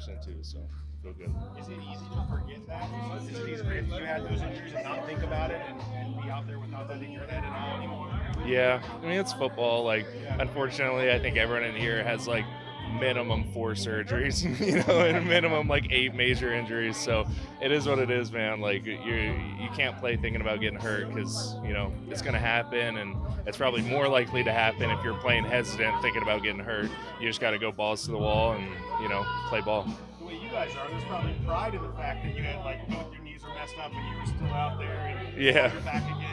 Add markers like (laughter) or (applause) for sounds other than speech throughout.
100% too. So feel good. Is it easy to forget that? Is it easy if you had those injuries and not think about it and, and be out there without that in your head at all anymore? Yeah, I mean it's football. Like, unfortunately, I think everyone in here has like minimum four surgeries, (laughs) you know, and minimum like eight major injuries. So it is what it is, man. Like you you can't play thinking about getting hurt because you know it's gonna happen, and it's probably more likely to happen if you're playing hesitant, thinking about getting hurt. You just got to go balls to the wall and you know play ball. The way you guys are, there's probably pride in the fact that you had like both your knees were messed up and you were still out there and Yeah. you're back again.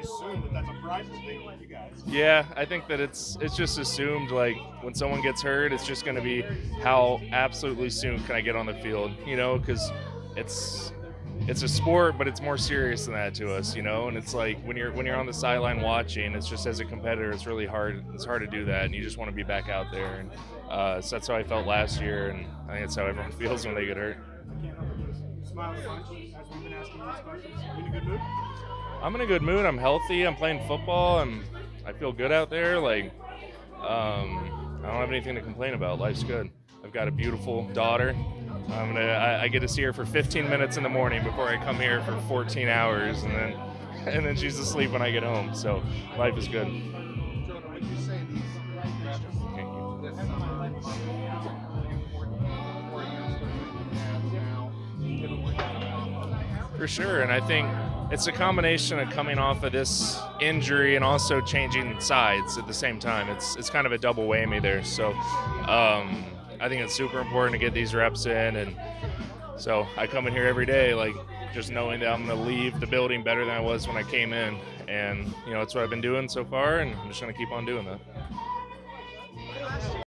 I mean, I, I assume that that's a priceless thing for you guys. Yeah, I think that it's it's just assumed like when someone gets hurt, it's just going to be how absolutely soon can I get on the field, you know, because it's it's a sport, but it's more serious than that to us, you know. And it's like when you're when you're on the sideline watching, it's just as a competitor, it's really hard. It's hard to do that, and you just want to be back out there. And uh, so that's how I felt last year, and I think that's how everyone (laughs) feels when they get hurt. I can't help but smile a bunch as we've been asking you these questions. You in a good mood? I'm in a good mood. I'm healthy. I'm playing football. and I feel good out there. Like, um, I don't have anything to complain about. Life's good. I've got a beautiful daughter. I'm gonna. I, I get to see her for 15 minutes in the morning before I come here for 14 hours, and then, (laughs) and then she's asleep when I get home. So life is good. Would you say these Thank you. For sure, and I think it's a combination of coming off of this injury and also changing sides at the same time. It's it's kind of a double whammy there. So um, I think it's super important to get these reps in, and so I come in here every day like just knowing that I'm going to leave the building better than I was when I came in, and you know that's what I've been doing so far, and I'm just going to keep on doing that.